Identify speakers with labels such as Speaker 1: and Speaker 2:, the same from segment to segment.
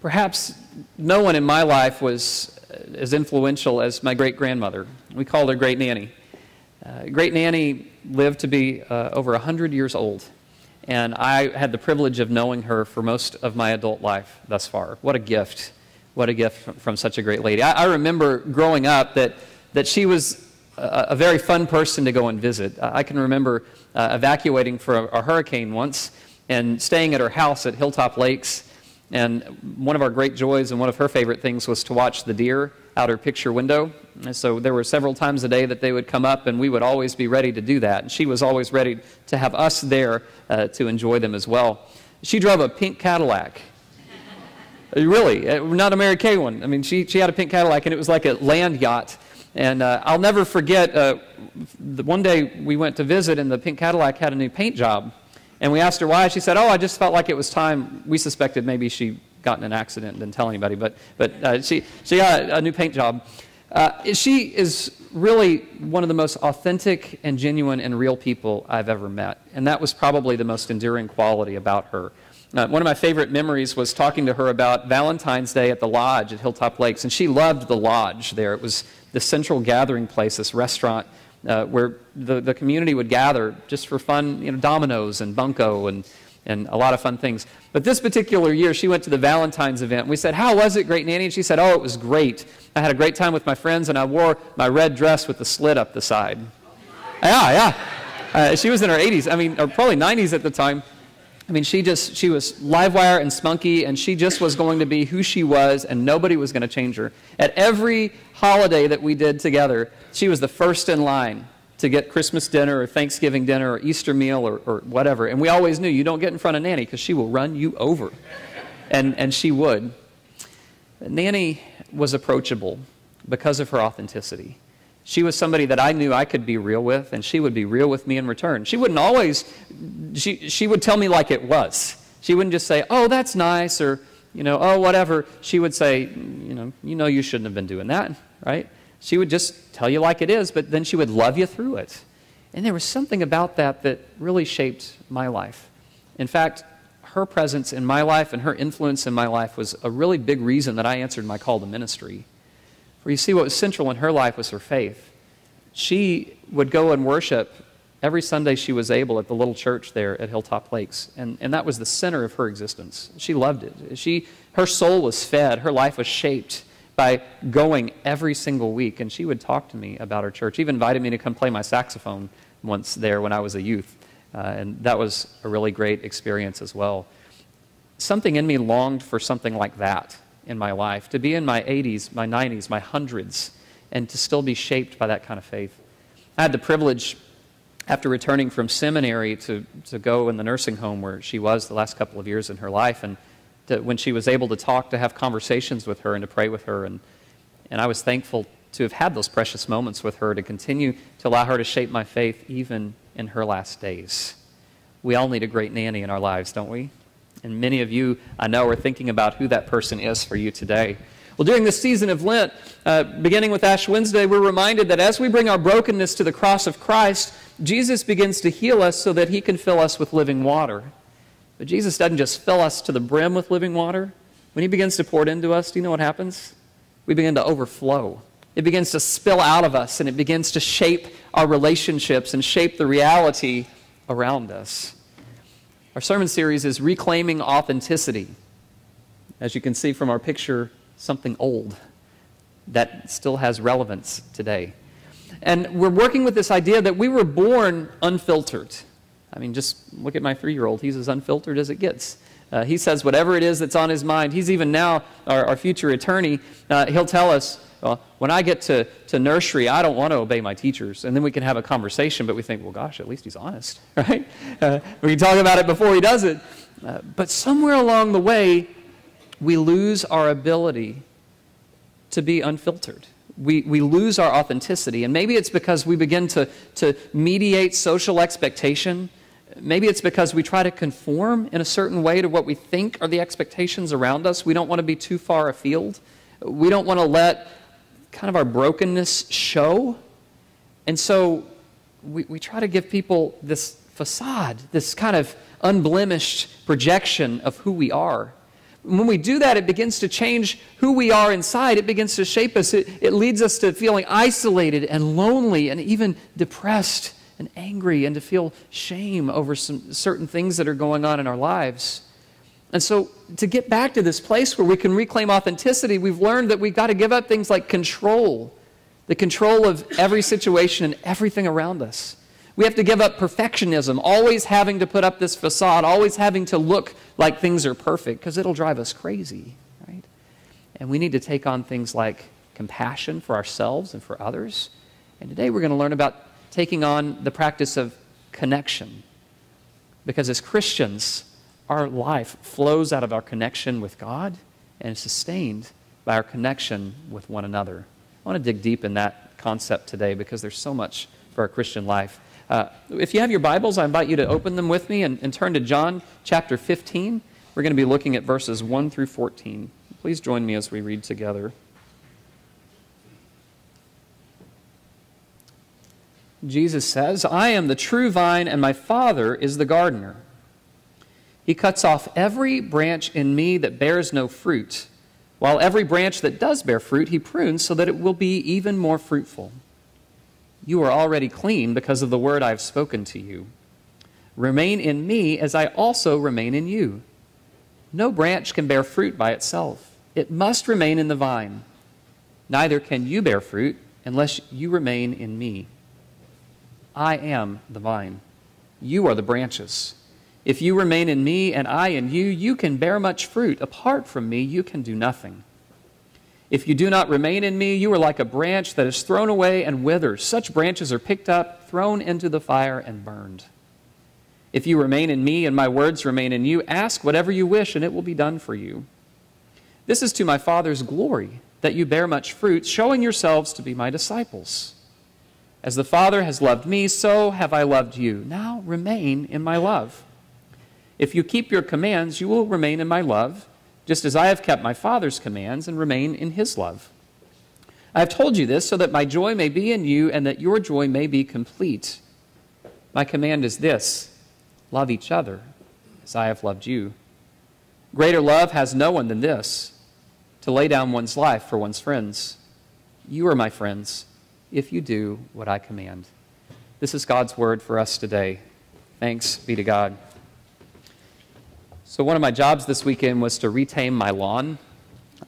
Speaker 1: Perhaps no one in my life was as influential as my great grandmother. We called her Great Nanny. Uh, great Nanny lived to be uh, over 100 years old, and I had the privilege of knowing her for most of my adult life thus far. What a gift! What a gift from, from such a great lady. I, I, remember growing up that, that she was a, a, very fun person to go and visit. I can remember uh, evacuating for a, a hurricane once and staying at her house at Hilltop Lakes and one of our great joys and one of her favorite things was to watch the deer out her picture window. And so there were several times a day that they would come up, and we would always be ready to do that. And she was always ready to have us there uh, to enjoy them as well. She drove a pink Cadillac. Really, uh, not a Mary Kay one. I mean, she, she had a pink Cadillac, and it was like a land yacht. And uh, I'll never forget uh, the one day we went to visit, and the pink Cadillac had a new paint job. And we asked her why. She said, Oh, I just felt like it was time. We suspected maybe she got in an accident and didn't tell anybody, but, but uh, she, she got a new paint job. Uh, she is really one of the most authentic and genuine and real people I've ever met. And that was probably the most enduring quality about her. Uh, one of my favorite memories was talking to her about Valentine's Day at the lodge at Hilltop Lakes. And she loved the lodge there. It was the central gathering place, this restaurant uh, where the, the community would gather just for fun, you know, dominoes and bunco and, and a lot of fun things. But this particular year, she went to the Valentine's event. We said, How was it, Great Nanny? And she said, Oh, it was great. I had a great time with my friends, and I wore my red dress with the slit up the side. Yeah, yeah. Uh, she was in her 80s, I mean, or probably 90s at the time. I mean, she just, she was live wire and spunky, and she just was going to be who she was, and nobody was going to change her. At every holiday that we did together, she was the first in line to get Christmas dinner or Thanksgiving dinner or Easter meal or, or whatever. And we always knew you don't get in front of Nanny because she will run you over. And, and she would. Nanny was approachable because of her authenticity. She was somebody that I knew I could be real with, and she would be real with me in return. She wouldn't always, she, she would tell me like it was. She wouldn't just say, oh, that's nice, or, you know, oh, whatever. She would say, you know, you know you shouldn't have been doing that, right? She would just tell you like it is, but then she would love you through it. And there was something about that that really shaped my life. In fact, her presence in my life and her influence in my life was a really big reason that I answered my call to ministry. For you see, what was central in her life was her faith. She would go and worship every Sunday she was able at the little church there at Hilltop Lakes. And, and that was the center of her existence. She loved it. She, her soul was fed, her life was shaped by going every single week. And she would talk to me about her church, even invited me to come play my saxophone once there when I was a youth. Uh, and that was a really great experience as well. Something in me longed for something like that in my life to be in my 80s, my 90s, my hundreds, and to still be shaped by that kind of faith. I had the privilege, after returning from seminary, to, to go in the nursing home where she was the last couple of years in her life. And to, when she was able to talk, to have conversations with her and to pray with her. And, and I was thankful to have had those precious moments with her to continue to allow her to shape my faith even in her last days. We all need a great nanny in our lives, don't we? And many of you, I know, are thinking about who that person is for you today. Well, during this season of Lent, uh, beginning with Ash Wednesday, we're reminded that as we bring our brokenness to the cross of Christ, Jesus begins to heal us so that he can fill us with living water. But Jesus doesn't just fill us to the brim with living water. When He begins to pour it into us, do you know what happens? We begin to overflow. It begins to spill out of us and it begins to shape our relationships and shape the reality around us. Our sermon series is Reclaiming Authenticity. As you can see from our picture, something old that still has relevance today. And we're working with this idea that we were born unfiltered. I mean, just look at my three year old. He's as unfiltered as it gets. Uh, he says whatever it is that's on his mind. He's even now, our, our future attorney, uh, he'll tell us, well, when I get to, to nursery, I don't want to obey my teachers. And then we can have a conversation, but we think, well, gosh, at least he's honest, right? Uh, we can talk about it before he does it. Uh, but somewhere along the way, we lose our ability to be unfiltered we, we lose our authenticity. And maybe it's because we begin to, to mediate social expectation Maybe it's because we try to conform in a certain way to what we think are the expectations around us. We don't want to be too far afield. We don't want to let kind of our brokenness show. And so we, we try to give people this facade, this kind of unblemished projection of who we are. When we do that, it begins to change who we are inside. It begins to shape us. It, it leads us to feeling isolated and lonely and even depressed and angry and to feel shame over some certain things that are going on in our lives. And so, to get back to this place where we can reclaim authenticity, we've learned that we've got to give up things like control, the control of every situation and everything around us. We have to give up perfectionism, always having to put up this facade, always having to look like things are perfect, because it'll drive us crazy, right? And we need to take on things like compassion for ourselves and for others. And today we're going to learn about taking on the practice of connection. Because as Christians, our life flows out of our connection with God and is sustained by our connection with one another. I want to dig deep in that concept today because there's so much for our Christian life. Uh, if you have your Bibles, I invite you to open them with me and, and turn to John chapter 15. We're going to be looking at verses 1 through 14. Please join me as we read together. Jesus says, I am the true vine, and my Father is the gardener. He cuts off every branch in me that bears no fruit, while every branch that does bear fruit he prunes so that it will be even more fruitful. You are already clean because of the word I have spoken to you. Remain in me as I also remain in you. No branch can bear fruit by itself, it must remain in the vine. Neither can you bear fruit unless you remain in me. I am the vine. You are the branches. If you remain in me and I in you, you can bear much fruit. Apart from me, you can do nothing. If you do not remain in me, you are like a branch that is thrown away and withers. Such branches are picked up, thrown into the fire, and burned. If you remain in me and my words remain in you, ask whatever you wish, and it will be done for you. This is to my Father's glory, that you bear much fruit, showing yourselves to be my disciples. As the Father has loved me, so have I loved you. Now remain in my love. If you keep your commands, you will remain in my love, just as I have kept my Father's commands and remain in his love. I have told you this so that my joy may be in you and that your joy may be complete. My command is this love each other as I have loved you. Greater love has no one than this to lay down one's life for one's friends. You are my friends if you do what I command. This is God's word for us today. Thanks be to God. So, one of my jobs this weekend was to retame my lawn.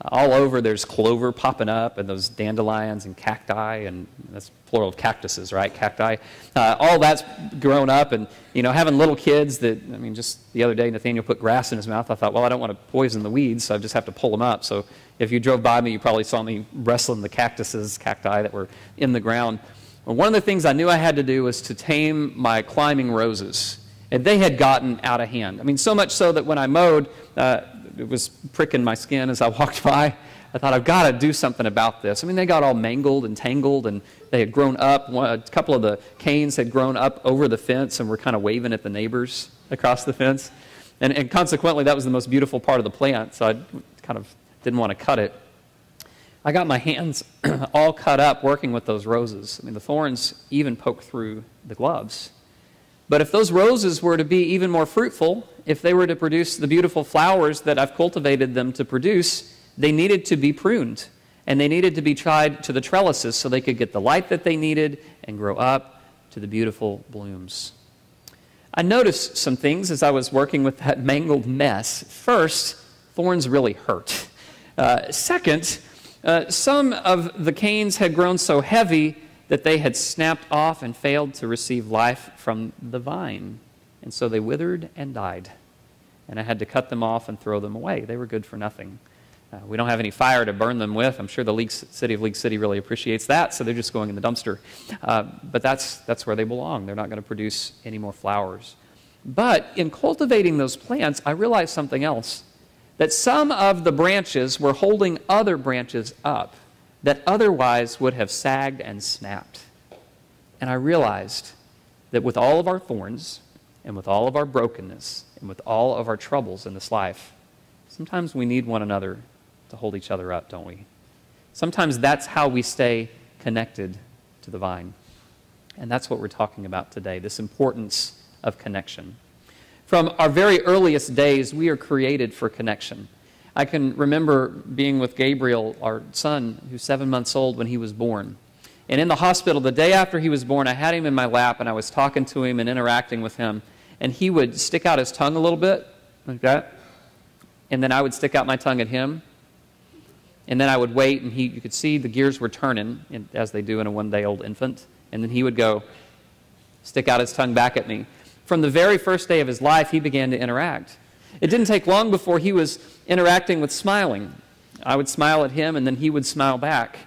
Speaker 1: All over there's clover popping up and those dandelions and cacti, and that's plural of cactuses, right? Cacti. Uh, all that's grown up, and you know, having little kids that, I mean, just the other day, Nathaniel put grass in his mouth. I thought, well, I don't want to poison the weeds, so I just have to pull them up. So if you drove by me, you probably saw me wrestling the cactuses, cacti that were in the ground. One of the things I knew I had to do was to tame my climbing roses. And they had gotten out of hand. I mean, so much so that when I mowed, uh, it was pricking my skin as I walked by. I thought, I've got to do something about this. I mean, they got all mangled and tangled, and they had grown up. a couple of the canes had grown up over the fence and were kind of waving at the neighbors across the fence. And, and consequently, that was the most beautiful part of the plant, so I kind of didn't want to cut it. I got my hands all cut up working with those roses. I mean, the thorns even poke through the gloves. But if those roses were to be even more fruitful, if they were to produce the beautiful flowers that I've cultivated them to produce, they needed to be pruned. And they needed to be tied to the trellises so they could get the light that they needed and grow up to the beautiful blooms. I noticed some things as I was working with that mangled mess. First, thorns really hurt. Uh, second, uh, some of the canes had grown so heavy that they had snapped off and failed to receive life from the vine. And so they withered and died. And I had to cut them off and throw them away. They were good for nothing. Uh, we don't have any fire to burn them with. I'm sure the League, city of League City really appreciates that, so they're just going in the dumpster. Uh, but that's, that's where they belong. They're not going to produce any more flowers. But in cultivating those plants, I realized something else that some of the branches were holding other branches up that otherwise would have sagged and snapped. And I realized that with all of our thorns and with all of our brokenness and with all of our troubles in this life, sometimes we need one another to hold each other up, don't we? Sometimes that's how we stay connected to the vine. And that's what we're talking about today this importance of connection. From our very earliest days, we are created for connection. I can remember being with Gabriel, our son, who's seven months old when he was born. And in the hospital, the day after he was born, I had him in my lap and I was talking to him and interacting with him. And he would stick out his tongue a little bit, like that. And then I would stick out my tongue at him. And then I would wait, and he, you could see the gears were turning, as they do in a one day old infant. And then he would go, stick out his tongue back at me. From the very first day of his life, he began to interact. It didn't take long before he was interacting with smiling. I would smile at him, and then he would smile back.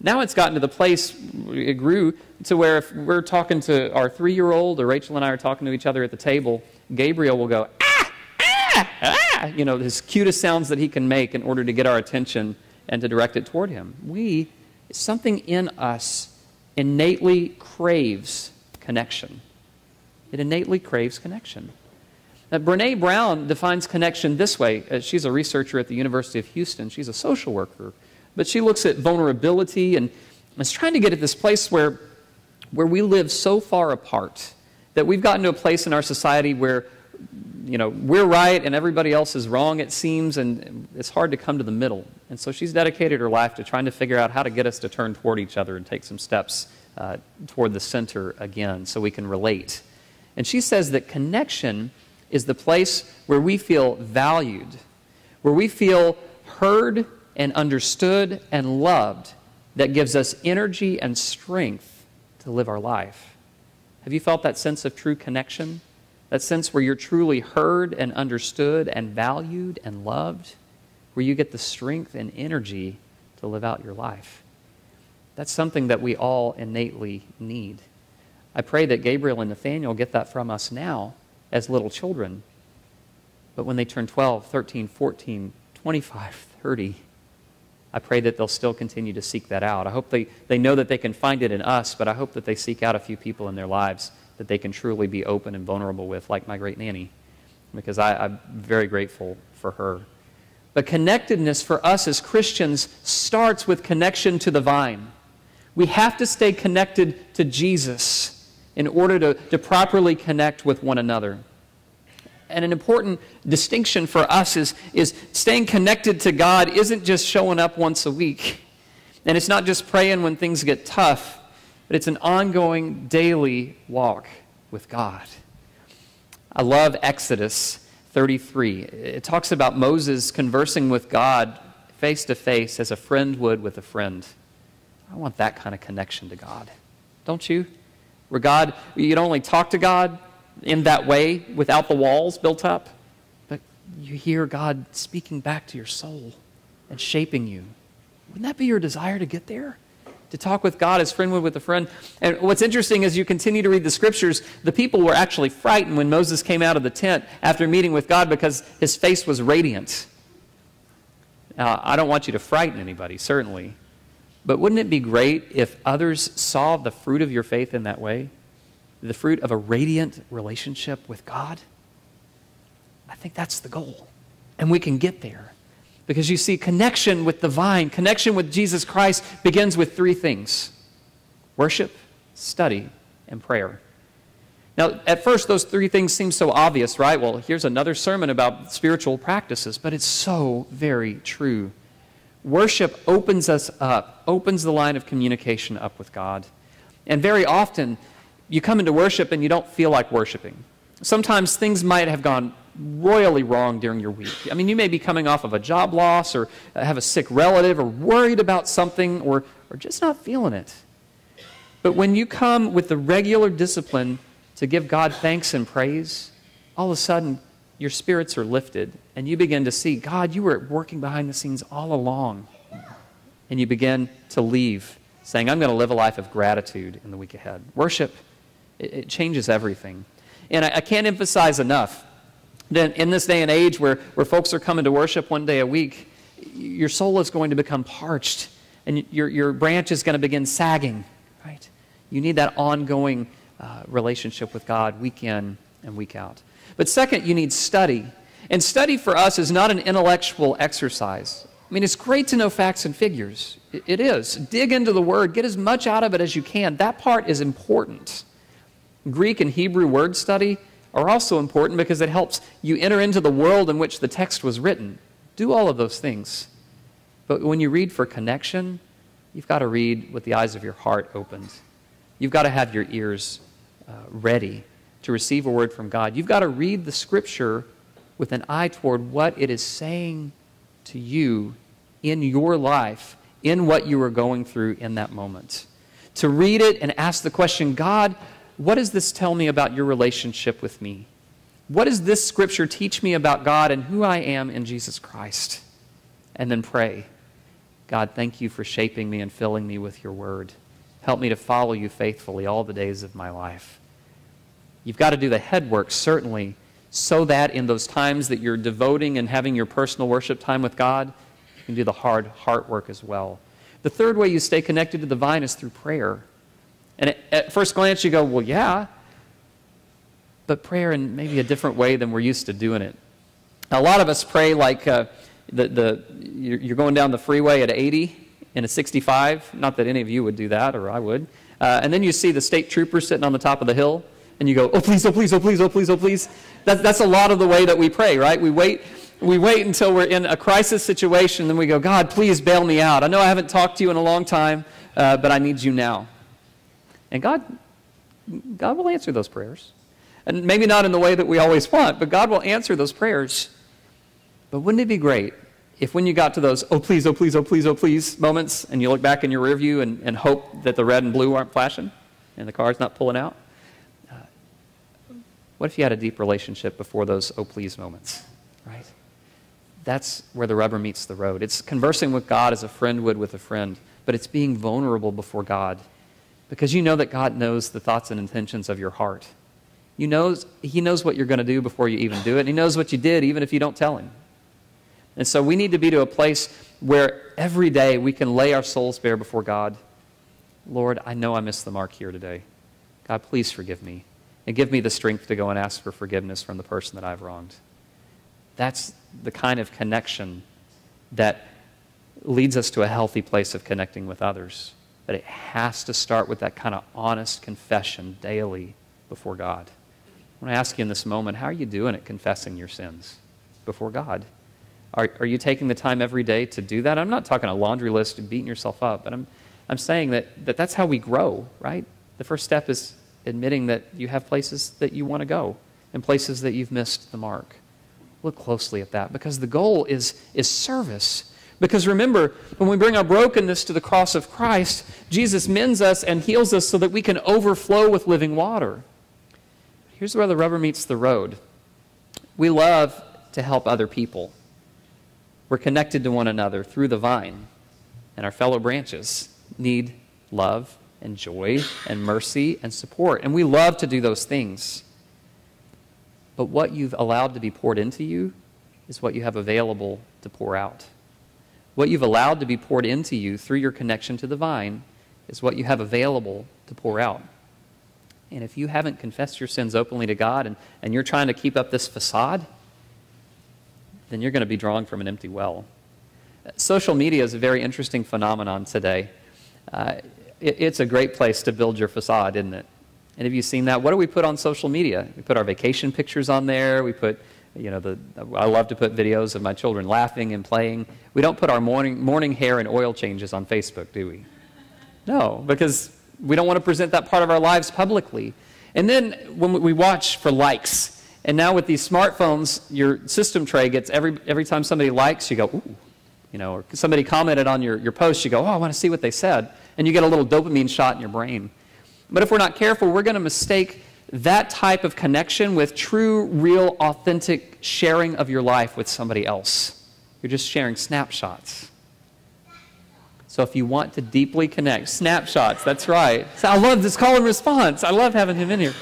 Speaker 1: Now it's gotten to the place, it grew to where if we're talking to our three year old, or Rachel and I are talking to each other at the table, Gabriel will go, ah, ah, ah, you know, his cutest sounds that he can make in order to get our attention and to direct it toward him. We, something in us innately craves connection. It innately craves connection. Now, Brene Brown defines connection this way. Uh, she's a researcher at the University of Houston. She's a social worker. But she looks at vulnerability and is trying to get at this place where, where we live so far apart that we've gotten to a place in our society where you know, we're right and everybody else is wrong, it seems, and it's hard to come to the middle. And so she's dedicated her life to trying to figure out how to get us to turn toward each other and take some steps uh, toward the center again so we can relate. And she says that connection is the place where we feel valued, where we feel heard and understood and loved, that gives us energy and strength to live our life. Have you felt that sense of true connection? That sense where you're truly heard and understood and valued and loved, where you get the strength and energy to live out your life. That's something that we all innately need. I pray that Gabriel and Nathaniel get that from us now as little children. But when they turn 12, 13, 14, 25, 30, I pray that they'll still continue to seek that out. I hope they, they know that they can find it in us, but I hope that they seek out a few people in their lives that they can truly be open and vulnerable with, like my great nanny, because I, I'm very grateful for her. But connectedness for us as Christians starts with connection to the vine. We have to stay connected to Jesus in order to, to properly connect with one another. And an important distinction for us is, is staying connected to God isn't just showing up once a week. And it's not just praying when things get tough but it's an ongoing daily walk with God. I love Exodus 33. It talks about Moses conversing with God face to face as a friend would with a friend. I want that kind of connection to God. Don't you? Where God, you don't only talk to God in that way without the walls built up, but you hear God speaking back to your soul and shaping you. Wouldn't that be your desire to get there? to talk with God as friend would with a friend. And what's interesting as you continue to read the scriptures, the people were actually frightened when Moses came out of the tent after meeting with God because his face was radiant. I don't want you to frighten anybody, certainly. But wouldn't it be great if others saw the fruit of your faith in that way? The fruit of a radiant relationship with God? I think that's the goal. And we can get there. Because you see, connection with the vine, connection with Jesus Christ begins with three things worship, study, and prayer. Now, at first, those three things seem so obvious, right? Well, here's another sermon about spiritual practices, but it's so very true. Worship opens us up, opens the line of communication up with God. And very often, you come into worship and you don't feel like worshiping. Sometimes things might have gone royally wrong during your week. I mean, you may be coming off of a job loss or uh, have a sick relative or worried about something or, or just not feeling it. But when you come with the regular discipline to give God thanks and praise, all of a sudden your spirits are lifted and you begin to see God, you were working behind the scenes all along. And you begin to leave saying, I'm going to live a life of gratitude in the week ahead. Worship, it, it changes everything. And I, I can't emphasize enough that in this day and age where, where folks are coming to worship one day a week, your soul is going to become parched and your, your branch is going to begin sagging, right? You need that ongoing uh, relationship with God week in and week out. But second, you need study. And study for us is not an intellectual exercise. I mean, it's great to know facts and figures. It, is. Dig into the Word, get as much out of it as you can. That part is important. Greek and Hebrew word study are also important because it helps you enter into the world in which the text was written. Do all of those things. But when you read for connection, you've got to read with the eyes of your heart opened. You've got to have your ears uh, ready to receive a word from God. You've got to read the scripture with an eye toward what it is saying to you in your life, in what you are going through in that moment. To read it and ask the question God, what does this tell me about your relationship with me? What does this scripture teach me about God and who I am in Jesus Christ? And then pray God, thank you for shaping me and filling me with your word. Help me to follow you faithfully all the days of my life. You've got to do the head work, certainly, so that in those times that you're devoting and having your personal worship time with God, you can do the hard heart work as well. The third way you stay connected to the vine is through prayer. And at first glance, you go, well, yeah, but prayer in maybe a different way than we're used to doing it. A lot of us pray like uh, the, the, you're going down the freeway at 80 in a 65. Not that any of you would do that, or I would. Uh, and then you see the state trooper sitting on the top of the hill, and you go, oh, please, oh, please, oh, please, oh, please, oh, please. That, that's a lot of the way that we pray, right? We wait, we wait until we're in a crisis situation, then we go, God, please bail me out. I know I haven't talked to you in a long time, uh, but I need you now. And God, God will answer those prayers. And maybe not in the way that we always want, but God will answer those prayers. But wouldn't it be great if when you got to those, oh please, oh please, oh please, oh please moments, and you look back in your rear view and, and hope that the red and blue aren't flashing and the car's not pulling out? What if you had a deep relationship before those oh please moments, right? That's where the rubber meets the road. It's conversing with God as a friend would with a friend, but it's being vulnerable before God because you know that God knows the thoughts and intentions of your heart. You knows, he knows what you're going to do before you even do it. And he knows what you did even if you don't tell him. And so we need to be to a place where every day we can lay our souls bare before God. Lord, I know I missed the mark here today. God, please forgive me. And give me the strength to go and ask for forgiveness from the person that I've wronged. That's the kind of connection that leads us to a healthy place of connecting with others. But it has to start with that kind of honest confession daily before God. I want to ask you in this moment how are you doing at confessing your sins before God? Are, are you taking the time every day to do that? I'm not talking a laundry list and beating yourself up, but I'm, I'm saying that, that that's how we grow, right? The first step is admitting that you have places that you want to go and places that you've missed the mark. Look closely at that because the goal is, is service. Because remember, when we bring our brokenness to the cross of Christ, Jesus mends us and heals us so that we can overflow with living water. Here's where the rubber meets the road. We love to help other people. We're connected to one another through the vine, and our fellow branches need love and joy and mercy and support. And we love to do those things. But what you've allowed to be poured into you is what you have available to pour out. What you've allowed to be poured into you through your connection to the vine is what you have available to pour out. And if you haven't confessed your sins openly to God and, and you're trying to keep up this facade, then you're going to be drawing from an empty well. Social media is a very interesting phenomenon today. Uh, it, it's a great place to build your facade, isn't it? And have you seen that? What do we put on social media? We put our vacation pictures on there. We put, you know, the, I love to put videos of my children laughing and playing. We don't put our morning, morning hair and oil changes on Facebook, do we? No, because we don't want to present that part of our lives publicly. And then when we watch for likes, and now with these smartphones, your system tray gets every, every time somebody likes, you go, ooh, you know, or somebody commented on your, your post, you go, oh, I want to see what they said. And you get a little dopamine shot in your brain. But if we're not careful, we're going to mistake that type of connection with true, real, authentic sharing of your life with somebody else. You're just sharing snapshots. So if you want to deeply connect, snapshots, that's right. So I love this call and response. I love having him in here.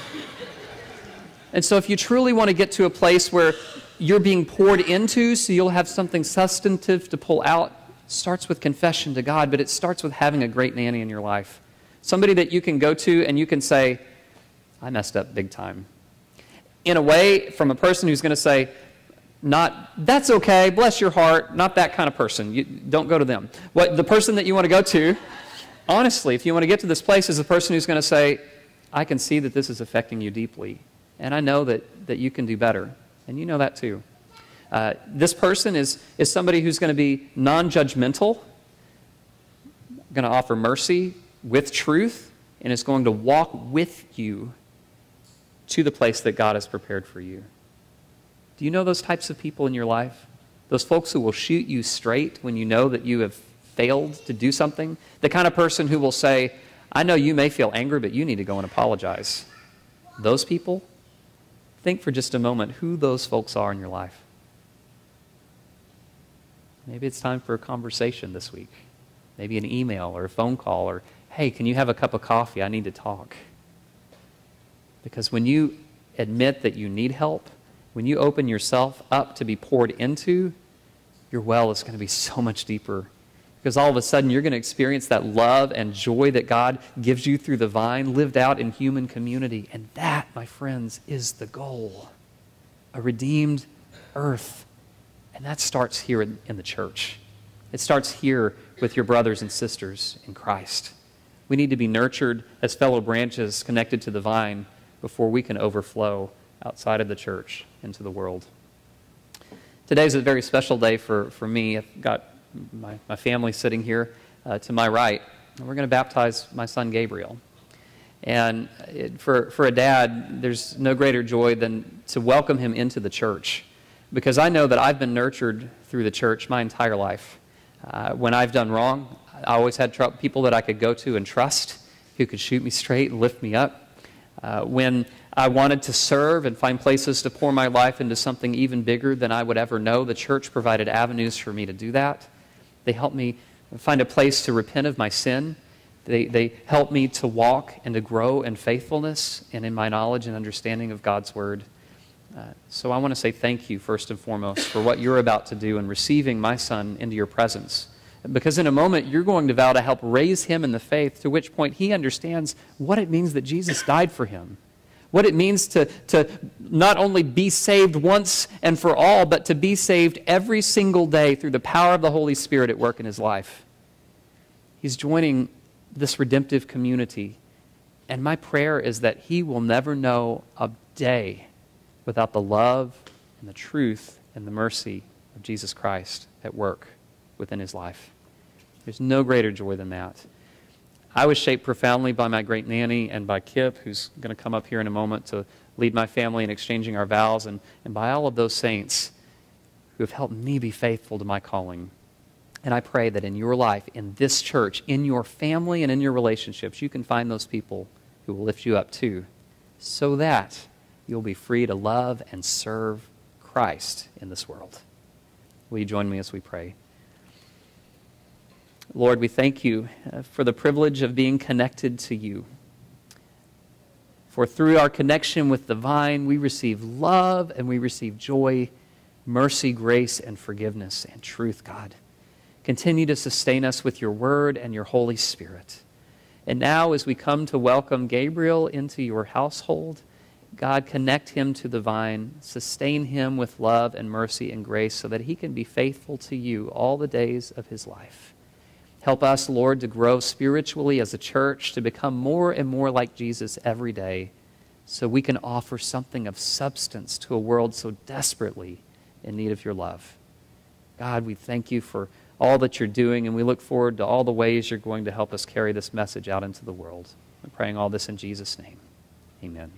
Speaker 1: And so if you truly want to get to a place where you're being poured into so you'll have something substantive to pull out, starts with confession to God, but it starts with having a great nanny in your life. Somebody that you can go to and you can say, I messed up big time. In a way, from a person who's going to say, not, that's okay, bless your heart, not that kind of person. You, don't go to them. What, the person that you want to go to, honestly, if you want to get to this place, is the person who's going to say, I can see that this is affecting you deeply. And I know that, that you can do better. And you know that too. Uh, this person is, is somebody who's going to be non judgmental, going to offer mercy with truth, and is going to walk with you to the place that God has prepared for you. Do you know those types of people in your life? Those folks who will shoot you straight when you know that you have failed to do something? The kind of person who will say, I know you may feel angry, but you need to go and apologize. Those people, think for just a moment who those folks are in your life. Maybe it's time for a conversation this week. Maybe an email or a phone call or, hey, can you have a cup of coffee? I need to talk. Because when you admit that you need help, when you open yourself up to be poured into, your well is going to be so much deeper. Because all of a sudden, you're going to experience that love and joy that God gives you through the vine, lived out in human community. And that, my friends, is the goal a redeemed earth. And that starts here in, in the church. It starts here with your brothers and sisters in Christ. We need to be nurtured as fellow branches connected to the vine before we can overflow outside of the church into the world. Today is a very special day for, for me. I've got my, my family sitting here uh, to my right, and we're going to baptize my son Gabriel. And it, for, for a dad, there's no greater joy than to welcome him into the church because I know that I've been nurtured through the church my entire life. Uh, when I've done wrong, I always had tr- people that I could go to and trust who could shoot me straight and lift me up. Uh, when I wanted to serve and find places to pour my life into something even bigger than I would ever know, the church provided avenues for me to do that. They helped me find a place to repent of my sin. They, they helped me to walk and to grow in faithfulness and in my knowledge and understanding of God's Word. Uh, so I want to say thank you, first and foremost, for what you're about to do in receiving my son into your presence. Because in a moment, you're going to vow to help raise him in the faith, to which point he understands what it means that Jesus died for him. What it means to, to not only be saved once and for all, but to be saved every single day through the power of the Holy Spirit at work in his life. He's joining this redemptive community. And my prayer is that he will never know a day without the love and the truth and the mercy of Jesus Christ at work within his life. There's no greater joy than that. I was shaped profoundly by my great nanny and by Kip, who's going to come up here in a moment to lead my family in exchanging our vows, and, and by all of those saints who have helped me be faithful to my calling. And I pray that in your life, in this church, in your family, and in your relationships, you can find those people who will lift you up too, so that you'll be free to love and serve Christ in this world. Will you join me as we pray? Lord, we thank you uh, for the privilege of being connected to you. For through our connection with the vine, we receive love and we receive joy, mercy, grace, and forgiveness and truth, God. Continue to sustain us with your word and your Holy Spirit. And now, as we come to welcome Gabriel into your household, God, connect him to the vine, sustain him with love and mercy and grace so that he can be faithful to you all the days of his life. Help us, Lord, to grow spiritually as a church, to become more and more like Jesus every day, so we can offer something of substance to a world so desperately in need of your love. God, we thank you for all that you're doing, and we look forward to all the ways you're going to help us carry this message out into the world. I'm praying all this in Jesus' name. Amen.